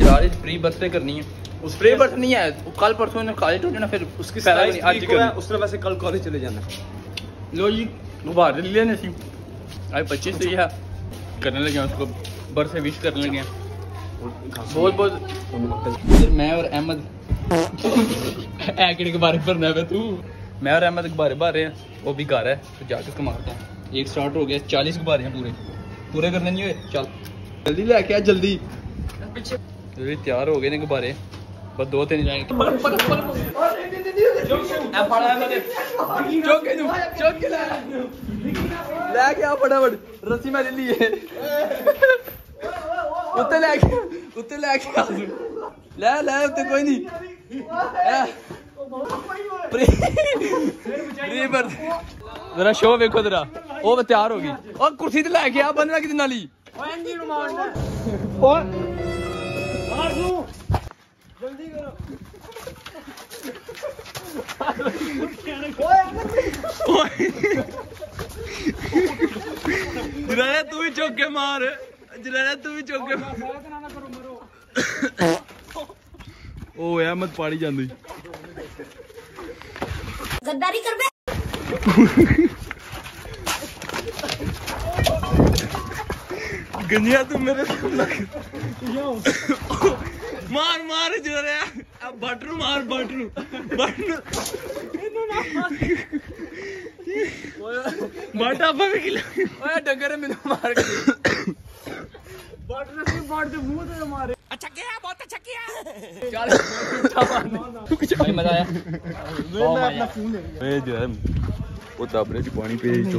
यार pre birthday करनी है। उस प्री बर्थडे नहीं है कल परसों ने कॉलेज फिर उसकी आज करनी उसने वैसे कल कॉलेज चले जाना। लो जी गुब्बारे ले लेने सी। आज पच्चीस से है। करने लगे हैं उसको बर्थडे विश करने लगे हैं। बोल फिर मैं और अहमद एकड़े के बारे भरना है तू। मैं और अहमद गुब्बारे भर रहे हैं वो भी घर है तो जाके उसको मारते हैं। एक स्टार्ट हो गया चालीस गुब्बारे हैं पूरे पूरे करने नहीं हुए चल जल्दी लैके आ जल्दी जल्दी तैयार हो गए ने गुब्बारे बस दो तीन जाएँगे शो वेखो तेरा ਉਹ ਤਿਆਰ ਹੋ ਗਈ ਉਹ ਕੁਰਸੀ ਤੇ ਲੈ ਕੇ ਆ ਬੰਦੇ ਨਾਲ ਕਿਤੇ ਨਾਲੀ ਓ ਐਂਜੀ ਨੂੰ ਮਾਰ ਓ ਮਾਰ ਦੂ ਜਲਦੀ ਕਰੋ ਓਏ ਜਰਾ ਤੂੰ ਵੀ ਚੁੱਕ ਕੇ ਮਾਰ ਜਰਾ ਤੂੰ ਵੀ ਚੁੱਕ ਕੇ ਓ ਅਹਿਮਦ ਪਾੜੀ ਜਾਂਦੀ ਗੱਦਾਰੀ ਕਰ ਬੇ गंजिया तू मेरे मार मार जो रहा अब बट मार बट नु बट आप भी खिला ओए डंगर मेनू मार के बट ने सिर्फ़ दे मुँह ते मारे अच्छा किया बहुत अच्छा किया। चल। भाई मज़ा आया। मैं अपना फ़ोन ले जो है वो ताबरे च पानी पे तो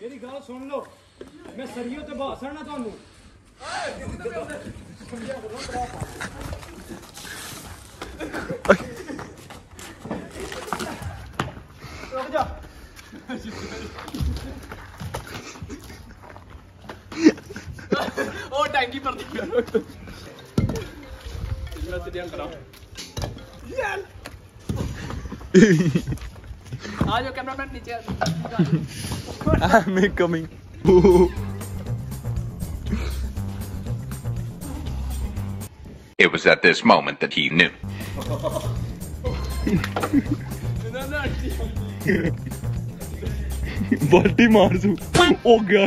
मेरी गल सुन लो मैं सरियों तो बहा सड़ना थानू टैंकी पर It was at this moment that he knew. बटी मार दू। ओ गया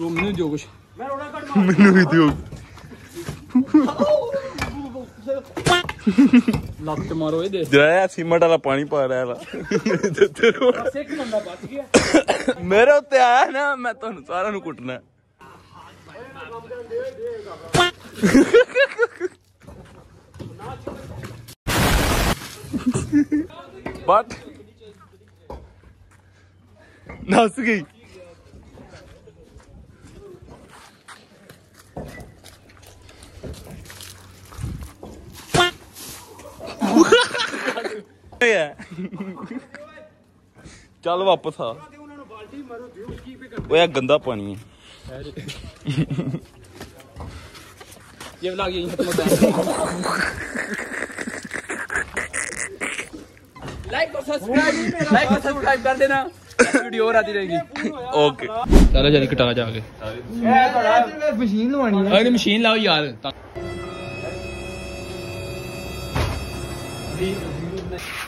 ਮਾਰਨੀ ਕੋ ਮੈਨੂੰ ਜੋ ਕੁਛ ਮੈਂ ਰੋੜਾ ਕੱਢ ਮਾਰ ਮੈਨੂੰ ਵੀ ਦਿਓ ਲੱਤ ਮਾਰੋ ਇਹਦੇ ਜਿਹੜਾ ਸੀਮਟ ਵਾਲਾ ਪਾਣੀ ਪਾ ਰਿਹਾ ਵਾ ਸਿੱਖ ਬੰਦਾ ਬਚ ਗਿਆ ਮੇਰੇ ਉੱਤੇ ਆਇਆ ਨਾ ਮੈਂ ਤੁਹਾਨੂੰ ਸਾਰਿਆਂ ਨੂੰ ਕੁੱਟਣਾ ਬਟ ਨਸ ਗਈ ਚੱਲ ਵਾਪਸ ਆ ਓਏ ਆ ਗੰਦਾ ਪਾਣੀ ਹੈ ये व्लॉग यहीं खत्म होता है लाइक और सब्सक्राइब लाइक और सब्सक्राइब कर देना वीडियो और आती रहेगी ओके चलो जल्दी कटा जाके ਮਸ਼ੀਨ ਲਵਾਣੀ अरे मशीन लाओ यार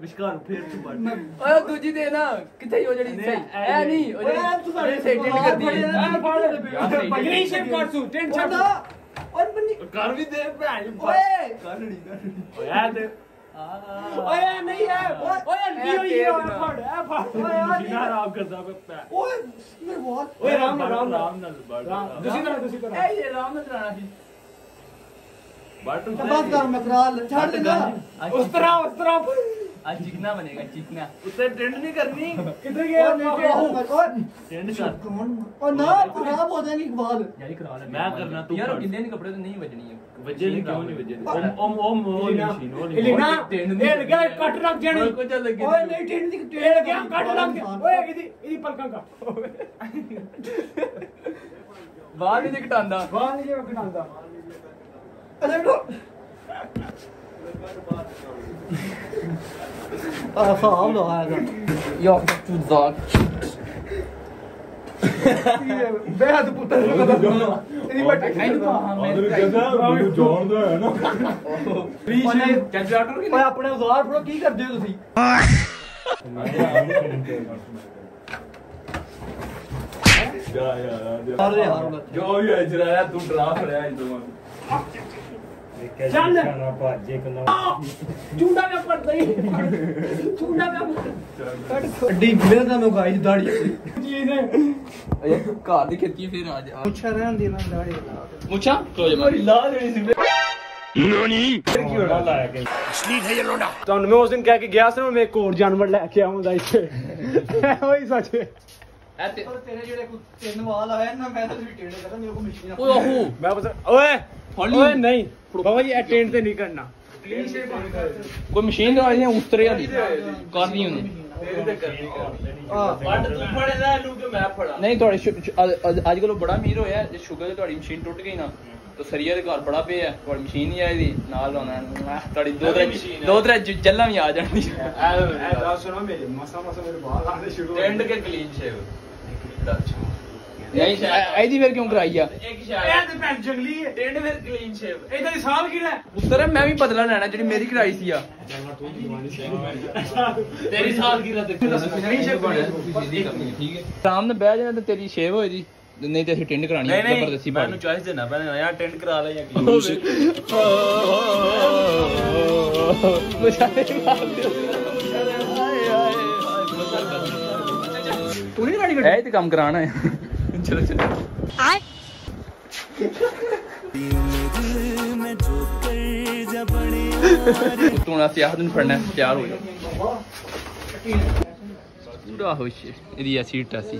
ਵਿਸ਼ਕਾਰ ਫੇਰ ਤੂੰ ਬਣ ਓਏ ਦੂਜੀ ਦੇ ਨਾ ਕਿੱਥੇ ਹੋ ਜੜੀ ਸਹੀ? ਐ ਨਹੀਂ। ਓਏ ਤੂੰ ਸਾਡੇ ਸਹੀ ਟਿੰਡ ਕਰਦੀ ਹੈ। ਪਗਲੀ ਸ਼ੇਪ ਕਰ ਤੂੰ ਟੈਨਸ਼ਨ ਨਾ ਓਏ ਬੰਨੀ ਕਰ ਵੀ ਦੇ ਭੈਣ ਓਏ! ਕਰਣੀ ਓਏ ਤੇ ਓਏ ਨਹੀਂ ਹੈ ਓਏ ਹਲਕੀ ਹੋਈ ਹੈ ਓਏ ਫੜ ਐ ਫੜ। ਓਏ ਆ ਜਿਨਾ ਆਰਾਮ ਕਰਦਾ ਪਿਆ ਓਏ ਮੇਰੇ ਬਹੁਤ ਓਏ ਰਾਮ ਰਾਮ ਰਾਮ ਨਾਲ। ਬੜ ਤੁਸੀਂ ਤਰ੍ਹਾਂ ਤੁਸੀਂ ਤਰ੍ਹਾਂ ਐ ਇਹ ਰਾਮ ਨਾਲ ਚਲਾਣਾ ਸੀ। ਬਟ ਬਸ ਕਰ ਮੈਂ ਕਰਾ ਲੈ ਛੱਡ ਦੇ ਨਾ ਉਸ ਤਰ੍ਹਾਂ ਉਸ ਤਰ੍ਹਾਂ। आज चिकना बनेगा चिकना उसे टेंड नहीं करनी। किधर गया नीचे और टेंड कर। और ना खराब हो जाएगी बाल यार करा ले मैं करना तू यार कितने नहीं कपड़े तो नहीं बजनी है बजे नहीं क्यों नहीं बजे? ओम ओम ओम मशीन ओम इलिना ये लगा कट रख जण को चल लगे ओए नहीं टेंड नहीं ये लगा कट रख। ओए इदी इदी पलका कट बाल नहीं कटांदा। बाल नहीं कटांदा। अच्छा Ja, fan då alltså. Jag kan inte. Dra ਮੈਂ ਹੱਥ ਪੁੱਟਾ ਰਿਹਾ ਕਰਦਾ ਤੇਰੀ ਬਟ ਨਹੀਂ ਮੈਂ ਜਾਣਦਾ ਹੈ ਨਾ ਪਲੀਜ਼ ਕੈਲਕੂਲੇਟਰ ਕਿ ਆਪਣੇ ਉਜ਼ਾਰ ਫੜੋ ਕੀ ਕਰਦੇ ਹੋ ਤੁਸੀਂ ਯਾ ਯਾ ਯਾ ਯਾਰ ਯਾਰ ਜੋ ਵੀ ਅਜਰਾ ਤੂੰ ਡਰਾ ਫੜਿਆ ਇਦੋਂ चल हाँ, चूड़ा पे पड़ गई चूड़ा पे हड्डी गिरा था मैं गाइस दाढ़ी। जी ने। अरे घर दी खेती फिर आ जा मुछा रहन देना दाढ़ी मुछा क्लोज मारी। लाल रही सी। मैं गया मैं जानवर लेके आऊँगा इसे ਕੋਈ ਮਸ਼ੀਨ ਦੇ ਵਾਲੀ ਉਸਤਰਿਆ ਦੀ ਕਰਨੀ ਉਹਨੇ। ਨਹੀਂ ਤੁਹਾਡੇ ਅੱਜ ਕੱਲ ਬੜਾ ਮੀਰ ਹੋਇਆ ਜੇ ਸ਼ੂਗਰ ਦੀ ਤੁਹਾਡੀ ਮਸ਼ੀਨ ਟੁੱਟ ਗਈ ਨਾ ਤਾਂ ਸਰੀਆ ਦੇ ਘਰ ਬੜਾ ਪਿਆ ਤੁਹਾਡੀ ਮਸ਼ੀਨ ਹੀ ਆਈ ਦੀ ਨਾਲ ਆਉਣਾ ਤੁਹਾਡੀ ਦੋ ਤਰੇ ਦੋ ਤਰੇ ਜੱਲਾਂ ਵੀ ਆ ਜਾਣਦੀ ਐ ਦੱਸ ਸੁਣੋ ਮੇਰੇ ਮਸਾ ਮਸਾ ਮੇਰੇ ਬਾਲ ਆਣੇ ਸ਼ੁਰੂ ਟੈਂਡ ਕੇ ਕਲੀਨ ਸ਼ੇਵ ਦੱਸ। ਨਹੀਂ ਐ- ਇਹਦੀ ਫਿਰ ਕਿਉਂ ਕਰਾਈ ਆ? ਇੱਕ ਇਹ ਸ਼ਾਇਦ ਤੇ ਭੈਣ ਜੰਗਲੀ ਹੈ ਟੈਂਡ ਫਿਰ ਕਲੀਨ ਸ਼ੇਵ ਇਹਦਾ ਦੀ ਸਾਲ ਕਿਹੜਾ ਹੈ? ਪੁੱਤਰ ਮੈਂ ਵੀ ਬਦਲਾ ਲੈਣਾ ਜਿਹੜੀ ਮੇਰੀ ਕਰਾਈ ਸੀ ਆ। ਤੇਰੀ ਸਾਲ ਕੀ ਰੱਦ ਠੀਕ ਹੈ ਆਰਾਮ ਨਾਲ ਬਹਿ ਜਾਣਾ ਤੇ ਤੇਰੀ ਸ਼ੇਵ ਹੋਏ ਦੀ ਨਹੀਂ ਤੇ ਅਸੀਂ ਟਿੰਡ ਕਰਾਣੀ ਨਹੀਂ ਜ਼ਬਰਦਸਤੀ ਮੈਨੂੰ ਚੋਇਸ ਦੇਣਾ ਪੈਣਾ ਯਾਰ ਟੈਂਡ ਕਰਾ ਲੈ ਜਾਂ ਕਲੀਨ ਤੂੰ ਨਹੀਂ ਕਰਾਣੀ ਇਹ ਤੇ ਕੰਮ ਕਰਾਣਾ ਹੈ। ਚਲੋ ਚਲੋ ਤੂੰ ਨਾ ਸਿਆਹ ਨੂੰ ਫੜਨਾ ਹੈ, ਤਿਆਰ ਹੋ ਜਾ ਪੂਰਾ ਹੋਸ਼ ਇਹਦੀ ਐ ਸੀਟ ਆ ਸੀ